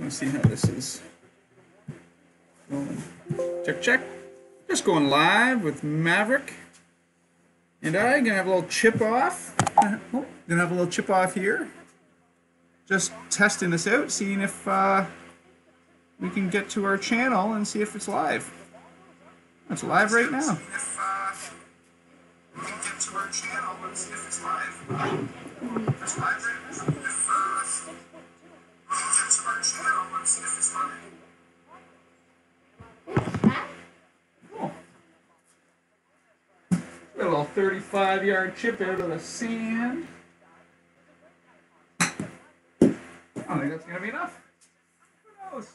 Let's see how this is going. Check, check. Just going live with Maverick. And I gonna have a little chip off. Oh, gonna have a little chip off here. Just testing this out, seeing if uh, we can get to our channel and see if it's live. It's live right now. If, uh, we can get to our channel and see if it's live. It's live right now. Got a little 35 yard chip out of the sand. I think that's going to be enough. Who knows?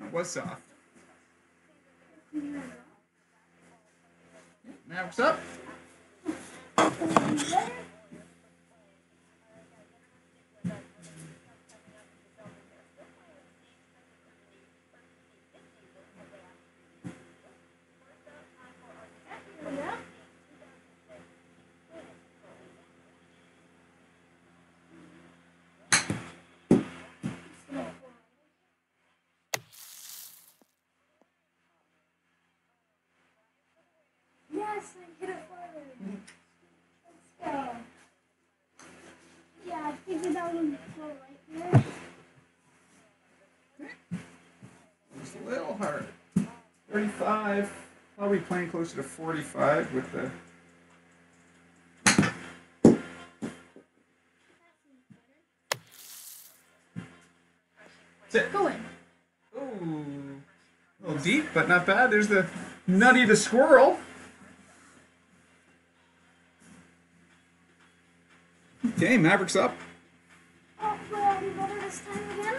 It was soft. Mavericks up. Yes, I hit it forward. Let's go. Yeah, I figured that would go right there. It's a little hard. 35. Probably playing closer to 45 with the. That's it. Go in. Ooh. A little deep, but not bad. There's the Nutty the squirrel. Okay, Maverick's up. Oh, will I be better this time again?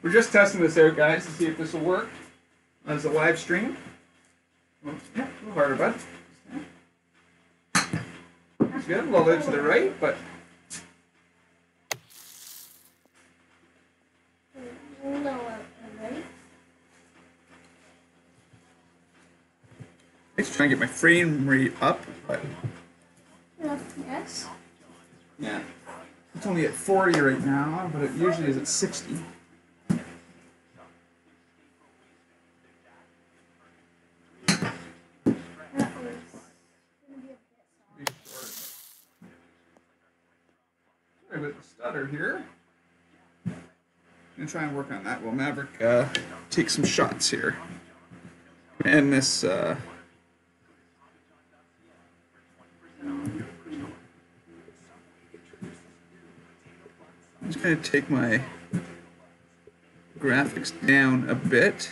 We're just testing this out, guys, to see if this will work as a live stream. Oh, yeah, a little harder, bud. That's good. A little to the right, but No, uh, right? I just trying to get my frame rate up, but Yes. Yeah, it's only at 40 right now, but it usually is at 60. That was gonna be a bit the stutter here. Gonna try and work on that while Maverick uh, takes some shots here. And this. Uh, I'm just gonna take my graphics down a bit.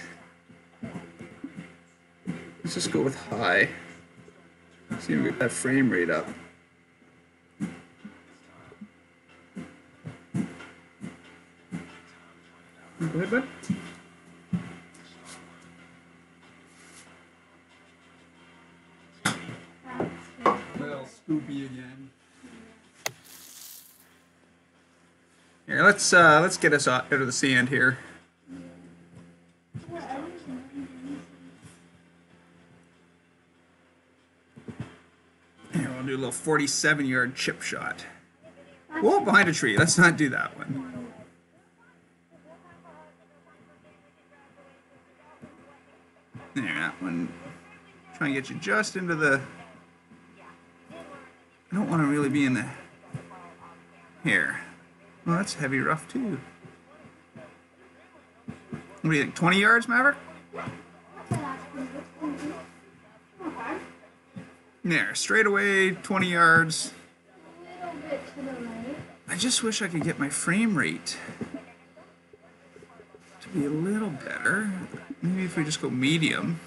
Let's just go with high. See if we get that frame rate up. Go ahead, bud. Little Scooby again. Here, let's uh, let's get us out out of the sand here. We'll do a little 47 yard chip shot. Whoa, behind a tree. Let's not do that one. There, that one. Try and get you just into the. I don't want to really be in the. Here. Well, that's heavy rough too. What do you think? 20 yards, Maverick? There, straight away, 20 yards. I just wish I could get my frame rate to be a little better. Maybe if we just go medium.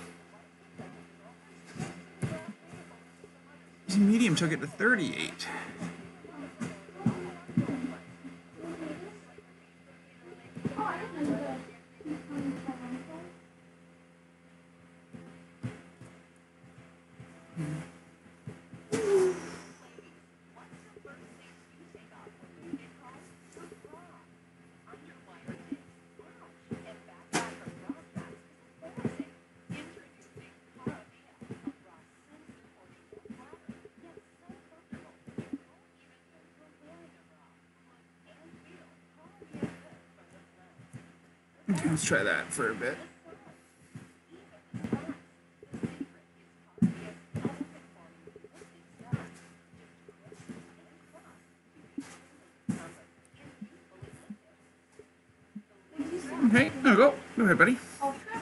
Medium took it to 38. Let's try that for a bit. Okay, no, go. Go ahead, buddy. Ultra?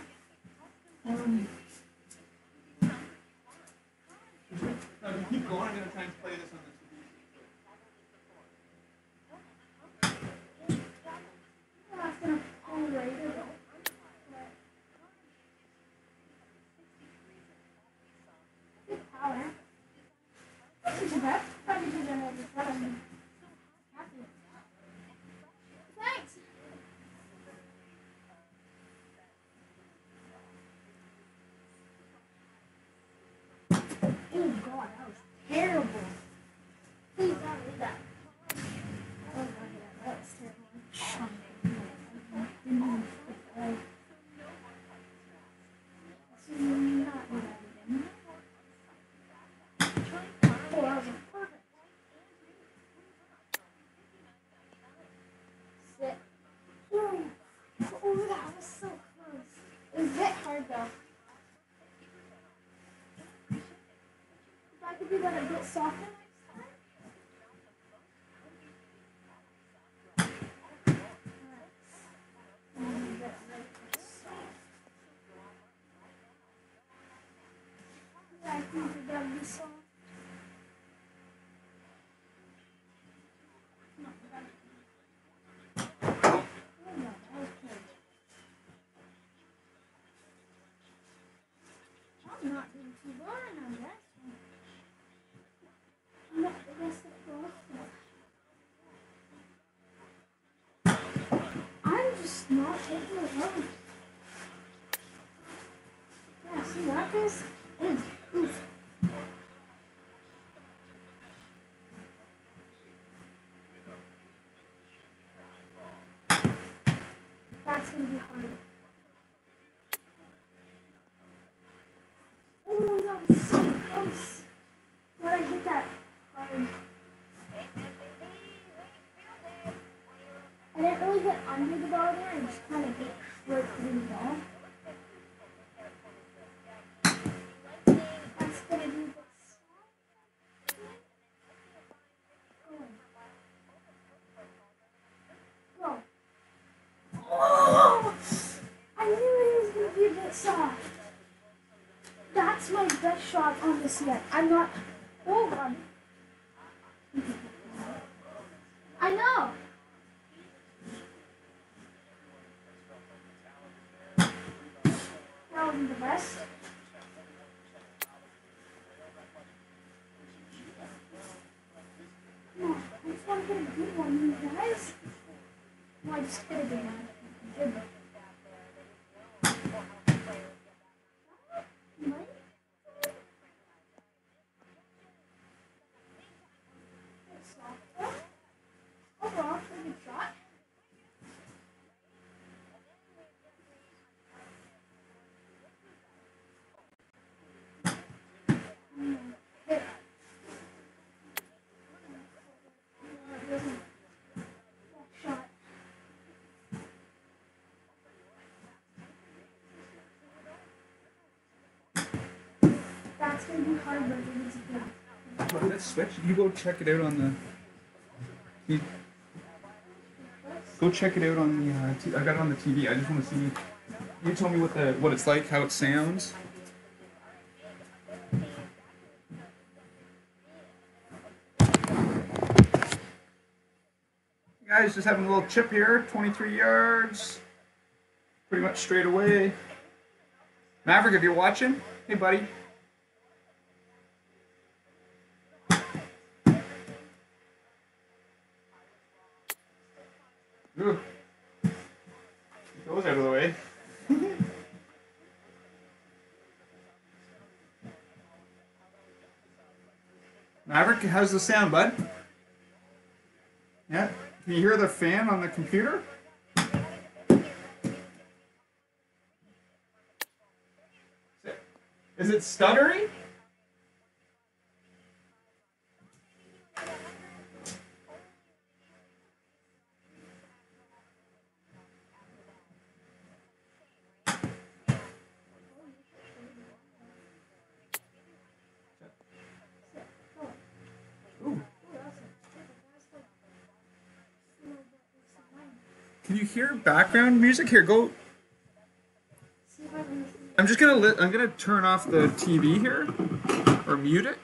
keep going. I'm gonna try and play this on the Yeah, it's gonna overrate it. Good power. This is bad. Probably because I have the button. Happy. Thanks. Oh god, that was terrible. Please that. Oh god, yeah, that was terrible. Didn't even fit right. So not do that again. Oh, that was perfect. Sit. Oh, oh, that was so close. It was a bit hard though. If I could do that a bit softer next time. Um, that- that- soft. Yeah, I think that that would be soft. No, that- Oh, no, that was close. I'm not doing too bad on that one. No, that's the close one. Not. Yeah, see that is? That's gonna be hard. Oh, I hit that hard. I didn't really hit under the ball there, I just kind of hit right through the ball. That's gonna be the Go. Go. Oh! I knew it was gonna be a bit soft. That's my best shot on this yet. I'm not. Oh, Hold on. I know. That wasn't the best. No, I just want to get a good one, you guys. No, I just hit a good one. Good. Right? It's soft. Overall, pretty good shot. Mm, hit. No, it wasn't that shot. That's gonna be hard, but it is good. Let's switch. You go check it out on the. You go check it out on the. Uh, t- I got it on the TV. I just want to see. You tell me what the what it's like, how it sounds. Guys, just having a little chip here, 23 yards, pretty much straight away. Maverick, if you're watching, hey buddy. How's the sound, bud? Yeah? Can you hear the fan on the computer? Is it stuttering? Can you hear background music? Here, go. I'm just gonna li- I'm gonna turn off the TV here, or mute it.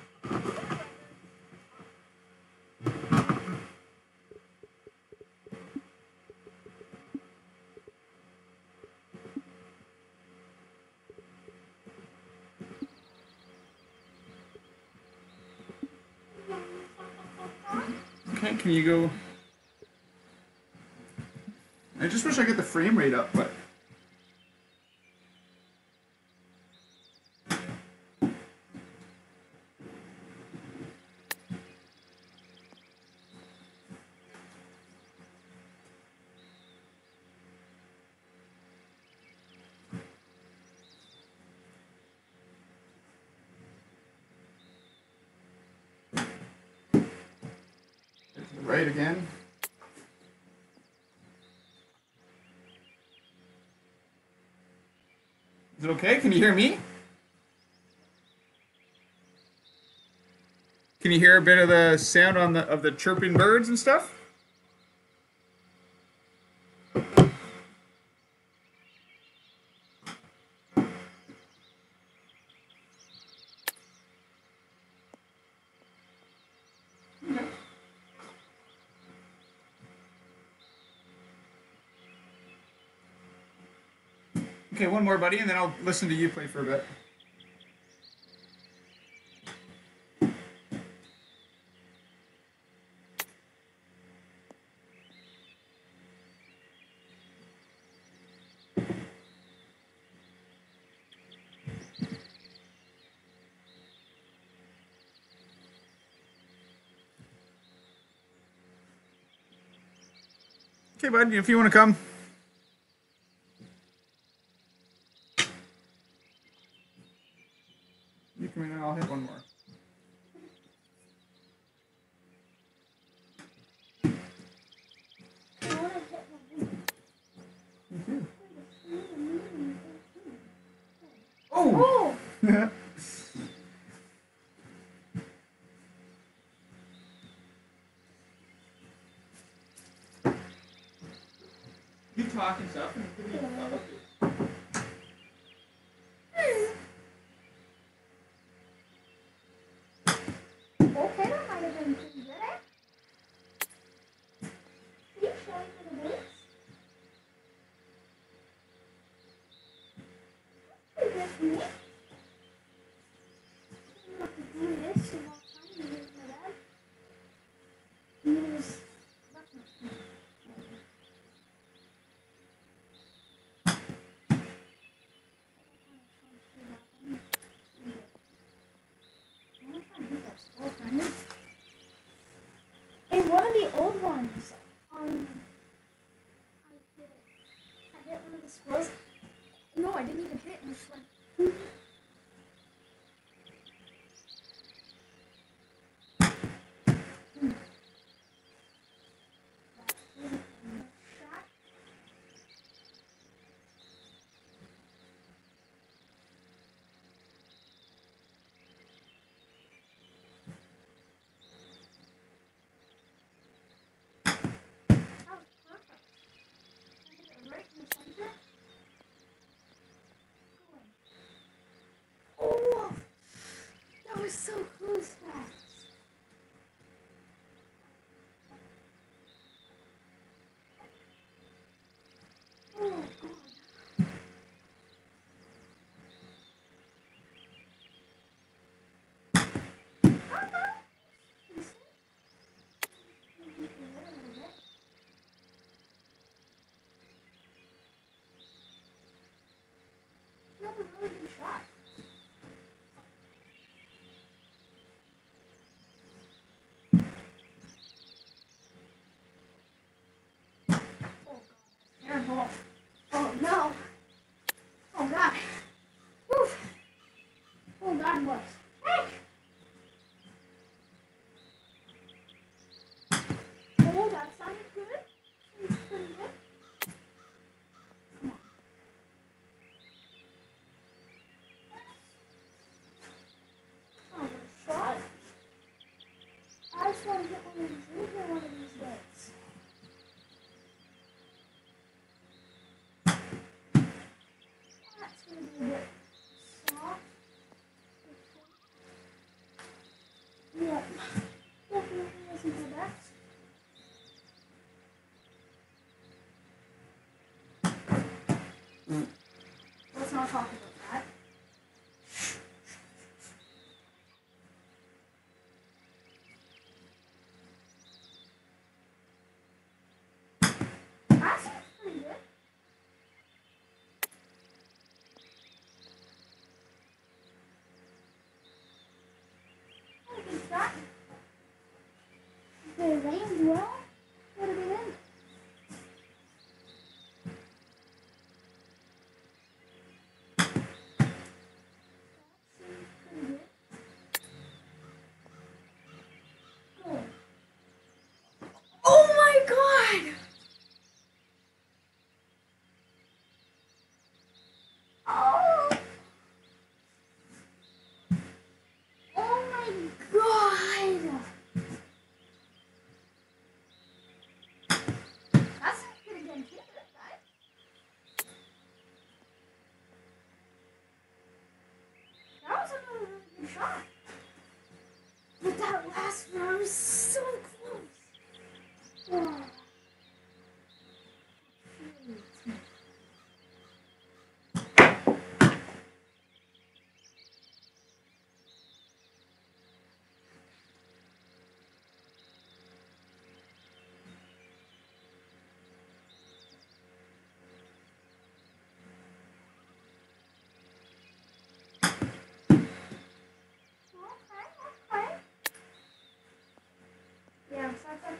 Okay, can you go? I just wish I get the frame rate up, but. Right again. It okay? Can you hear me? Can you hear a bit of the sound on the of the chirping birds and stuff? Okay, one more, buddy, and then I'll listen to you play for a bit. Okay, bud, if you want to come. You come in and I'll hit one more. I want to hit my boot. Oh! Oh! you talk and stuff. Okay, that might have been pretty good. eh? Can you show me the boots? Pretty good for me. I'm gonna have to do this a long time to use my dad. Use that's not good. And one of the old ones, um, I hit it. I hit one of the squirrels. No, I didn't even hit it. and it just went. Shot. That was perfect. I hit it right in the center. Oh, that was so close, guys. Oh, God. That was a really good shot. Oh god, terrible. Oh no. Oh god. Oof. Oh god, what? Hey! Oh, that sounded good. On. Oh, shot. I just want to get one of these. That's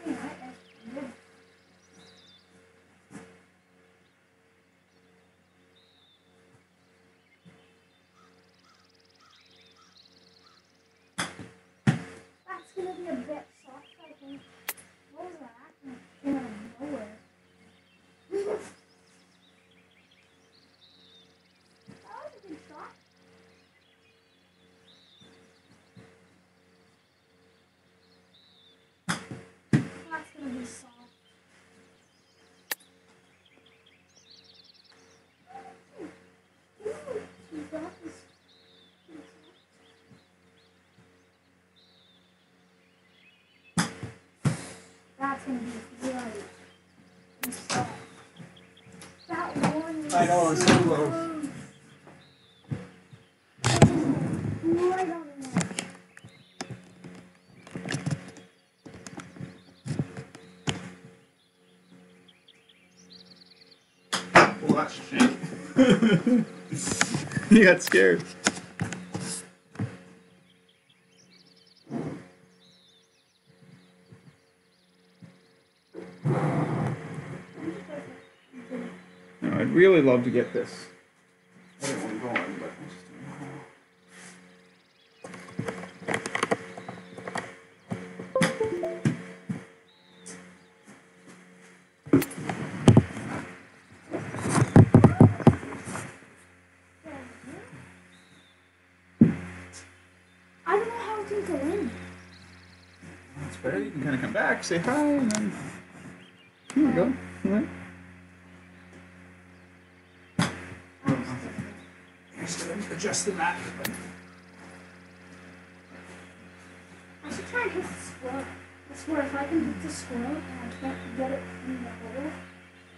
gonna be a bit soft, I think. What was that? It came out of nowhere. that was a good shot. That's gonna be soft. Ooh, she got this. That's gonna be great. And soft. That one is I know, it's so low. Well, that's shit. you got scared. Really love to get this. other one going, but I just don't know how. I don't know how to go in. That's better. You can kind of come back, say hi, and then. Here we go. Alright. Just gonna the map. I should try and hit the squirrel. I swear, if I can hit the squirrel and I can't get it in the hole,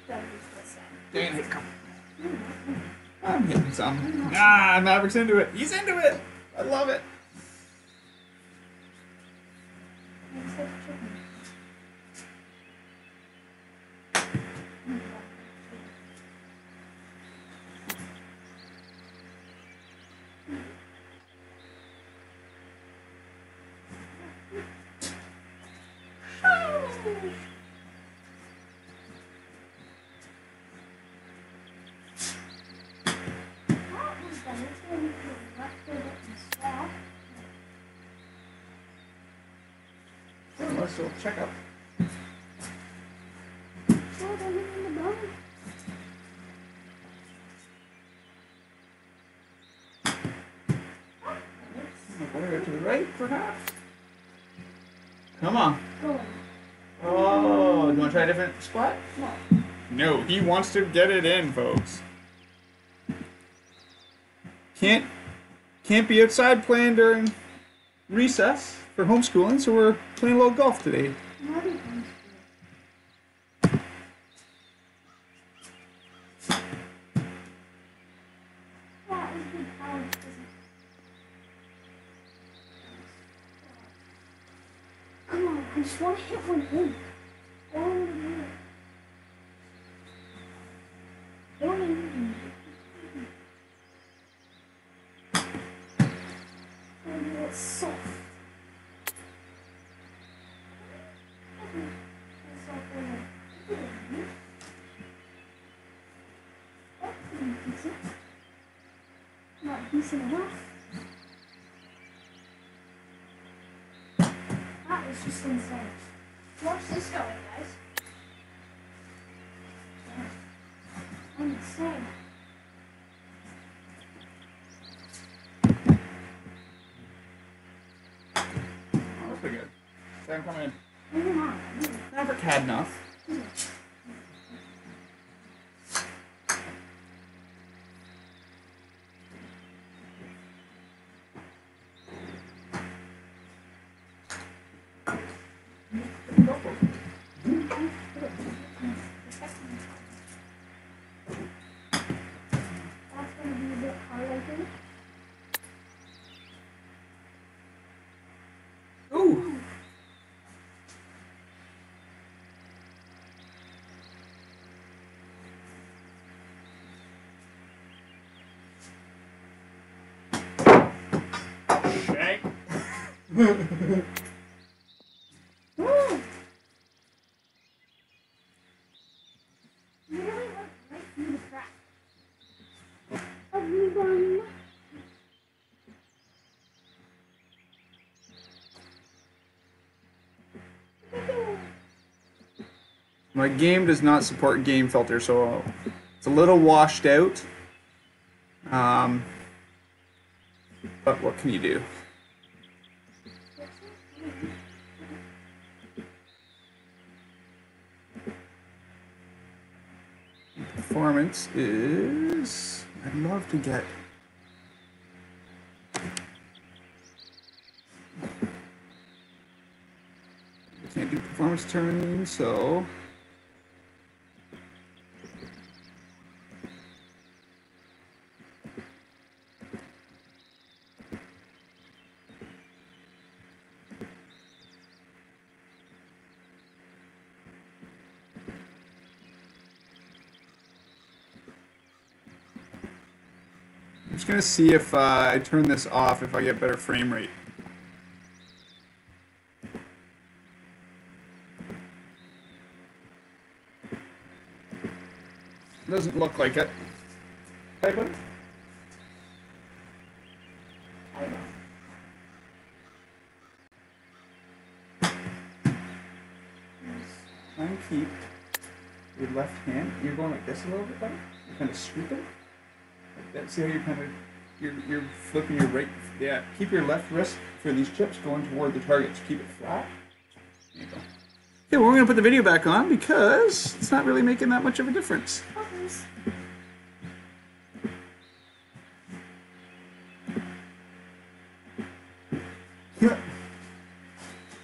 that would be so sad. Dang it, come. I'm hitting some. Ah, Maverick's into it. He's into it. I love it. I'm such a chicken. That was done. It's gonna be cool. Left it and swap. Let's go check out. Oh, don't hit me in the bum. Over to the right, perhaps. Come on. Different spot? No. No, he wants to get it in, folks. Can't can't be outside playing during recess for homeschooling, so we're playing a little golf today. Not even. That is good power. isn't it? Come on, I just want to hit one in. I don't want to do it. Don't even. Maybe it's soft. Decent enough. That was just insane. Watch this going, guys. Insane. Oh, that's pretty good. Sam, come in. Not. Maverick had enough. That's gonna be a bit hard, I think. Ooh. Shank. Woo! Literally went right through the crack. Everyone. My game does not support game filter, so it's a little washed out. Um, but what can you do? Performance is. I'd love to get. I can't do performance turning, so. Just gonna see if uh, I turn this off if I get better frame rate. Doesn't look like it. And keep your left hand. You're going like this a little bit, buddy. You're kind of scooping. Like that. See how you're kind of you're you're flipping your right. Yeah. Keep your left wrist for these chips going toward the targets. Keep it flat. There you go. Okay, well, we're gonna put the video back on because it's not really making that much of a difference. Yeah.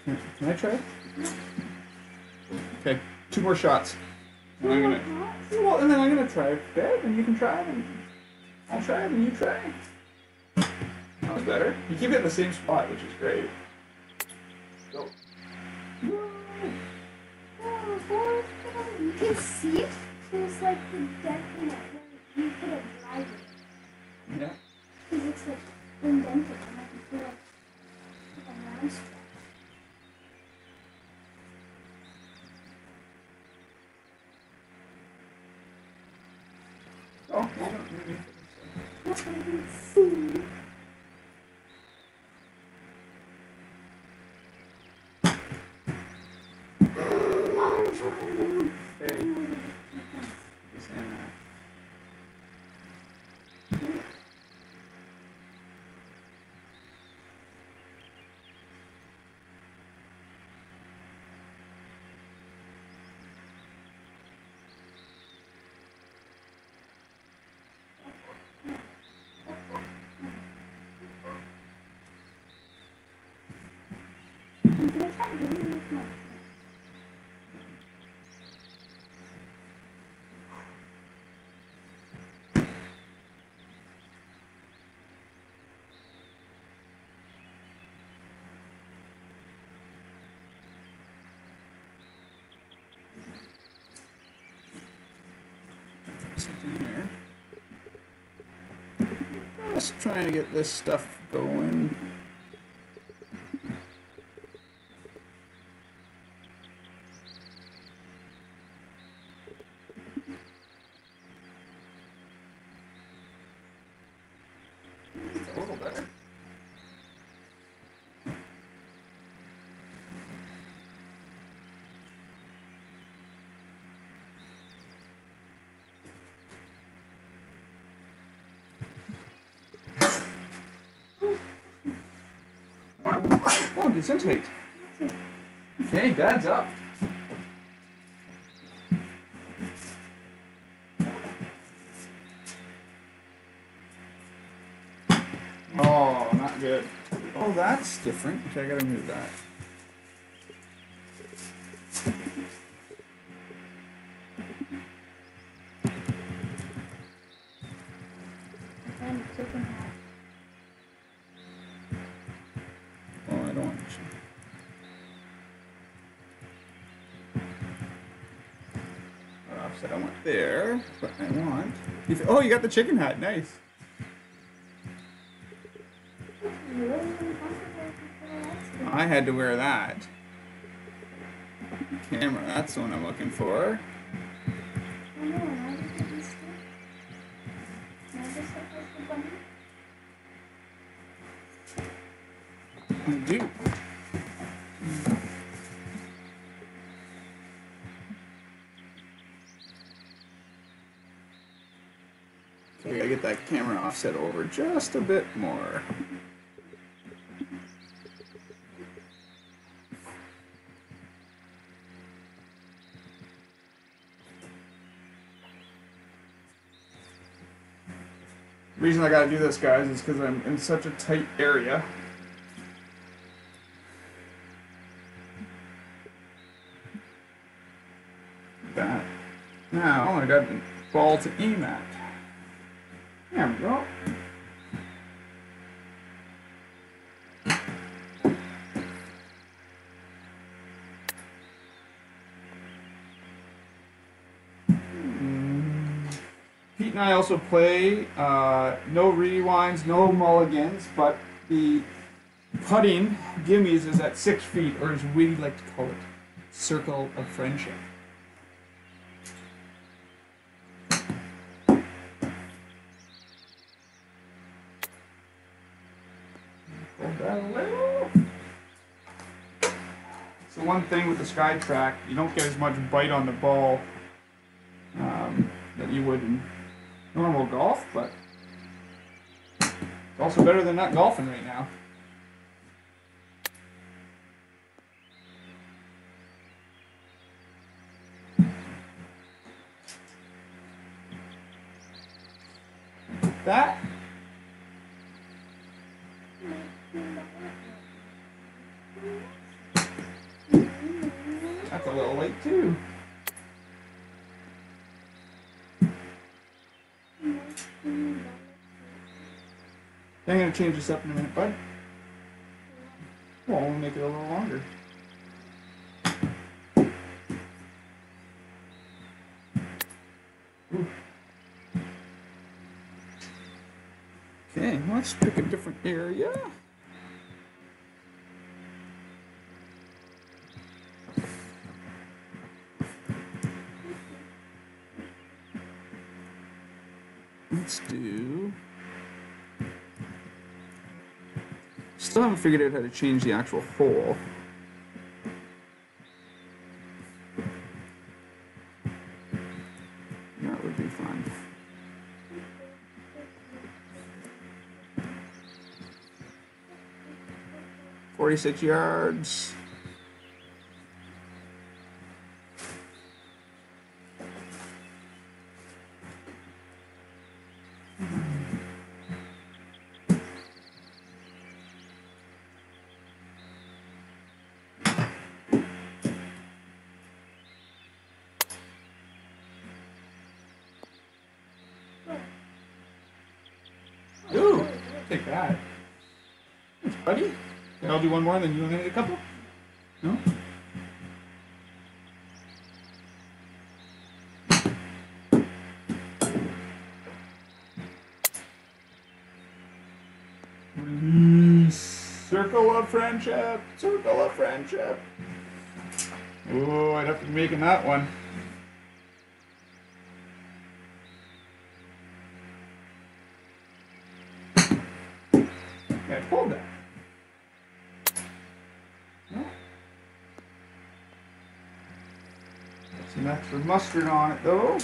Can can I try? Okay, two more shots. And I'm gonna. Well, and then I'm gonna try it, and you can try it, and I'll try it, and you try. That was better. You keep it in the same spot, which is great. Go. You can see it. There's like the dent in it you could have dried it. Yeah. Because it's like indented and I can feel like a mouse trap. Oh, you don't really. That's what I can see. Hey. Just saying that. I'm gonna try doing it with my something here. Just trying to get this stuff going. It's. Okay, Dad's up. Oh, not good. Oh, that's different. Okay, I gotta move that. I want. Oh, you got the chicken hat. Nice. I had to wear that. Camera. That's the one I'm looking for. I know, why did you do stuff? Now this stuff has the bunny. I do. Okay, I gotta get that camera offset over just a bit more. reason I gotta do this, guys, is because I'm in such a tight area. That. Now I got the ball to aim Pete and I also play uh, no rewinds, no mulligans, but the putting gimmies is at six feet, or as we like to call it, circle of friendship. Hold that a little. So one thing with the SkyTrak, you don't get as much bite on the ball um, that you would in normal golf, but it's also better than not golfing right now. That that's a little late too. I'm gonna change this up in a minute, bud. Well, we'll make it a little longer. Okay, let's pick a different area. Let's do. Still haven't figured out how to change the actual hole. That would be fun. Forty-six yards. Do one more, then you want to hit a couple? No? Mm, Circle of friendship. Circle of friendship. Ooh, I'd have to be making that one. Extra mustard on it though.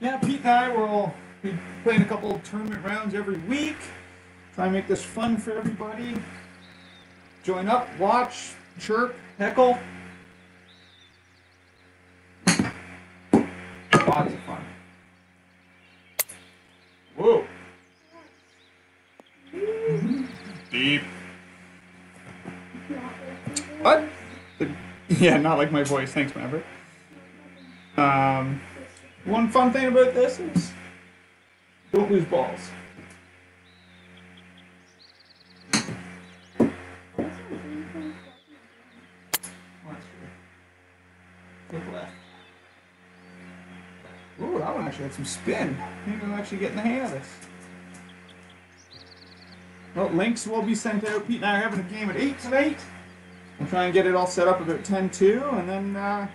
Yeah, Pete and I will be playing a couple of tournament rounds every week. Try and make this fun for everybody. Join up, watch, chirp, heckle. Lots of fun. Whoa. Deep. What? The- yeah, not like my voice. Thanks, Maverick. Um, one fun thing about this is don't lose balls. Ooh, that one actually had some spin. Maybe I'm actually getting the hang of this. Well, links will be sent out. Pete and I are having a game at 8 tonight. We'll try and get it all set up about 10 2, and then uh,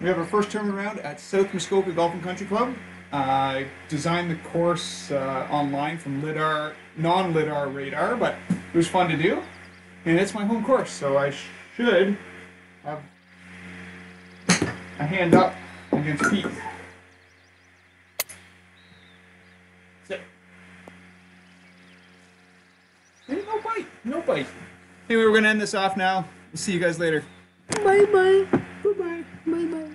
we have our first tournament round at South Muskoka Golf and Country Club. I designed the course uh, online from lidar, non-lidar radar, but it was fun to do, and it's my home course, so I should have a hand up against Pete. Sit. No bite, no bite. Anyway, we're gonna end this off now. See you guys later. Bye bye. Bye bye. Bye bye.